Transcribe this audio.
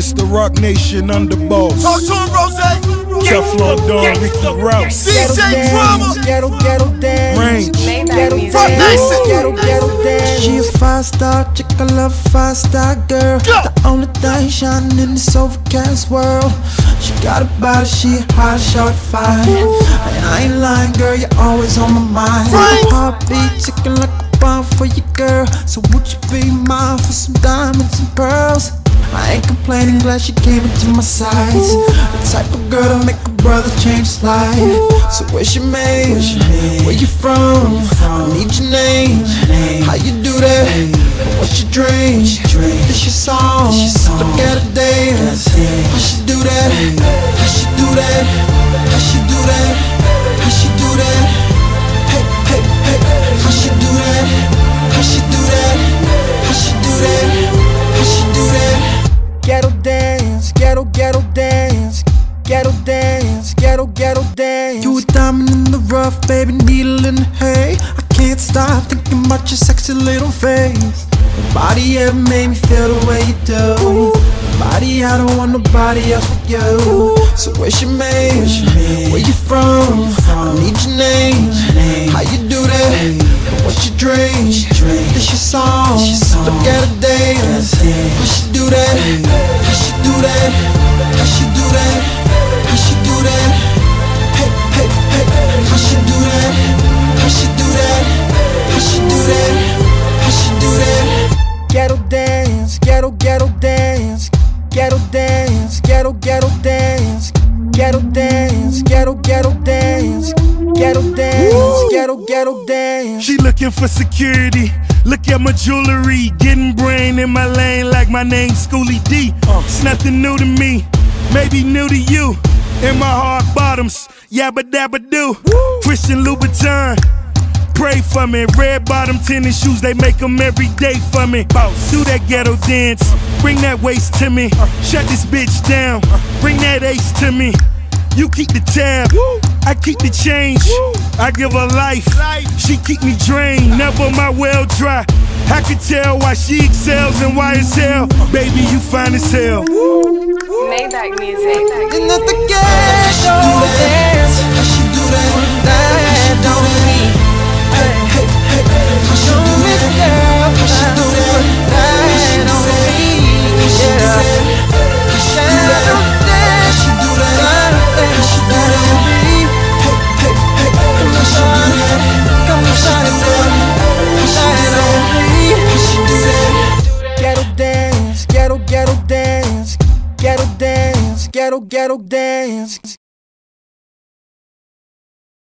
It's the Roc Nation underboss. Talk to him, Rose. Teflon Don, Ricky Rozay. DJ Drama. Ghetto, ghetto dance. Range. Ghetto Rock dance. Nation. Ghetto, ghetto dance. She a five star chick, I love five star girl. Go. The only thing shining in this overcast world. She got a body, she a hot, short, fine. And I ain't lying, girl, you're always on my mind. Right. Heartbeat ticking like a bomb for you, girl. So would you be mine for some diamonds and pearls? I ain't complaining, glad she came into my sights. The type of girl to make a brother change his life. So where's your man? Where you from? I need your name. How you do that? What's your dream? This your song. Look at her dance. How she do that? How she do that? Ghetto dance, ghetto, ghetto dance. You a diamond in the rough, baby, needle in the hay. I can't stop thinking about your sexy little face. Nobody ever made me feel the way you do. Body, I don't want nobody else but you. So where's your man? Where you from? Ghetto dance, ghetto, ghetto dance. Ghetto dance, ghetto, ghetto dance. Ghetto dance, ghetto, ghetto dance. She looking for security. Look at my jewelry, getting brain in my lane like my name's Schoolly D. It's nothing new to me, maybe new to you. In my hard bottoms, yabba dabba do. Christian Louboutin, for me. Red bottom tennis shoes, they make them every day for me. Do that ghetto dance, bring that waist to me. Shut this bitch down, bring that ace to me. You keep the tab, I keep the change. I give her life, she keep me drained. Never my well dry. I can tell why she excels and why it's hell. Baby, you fine as hell. Maybach music. Ghetto, ghetto dance.